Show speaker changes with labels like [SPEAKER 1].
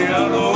[SPEAKER 1] Yeah.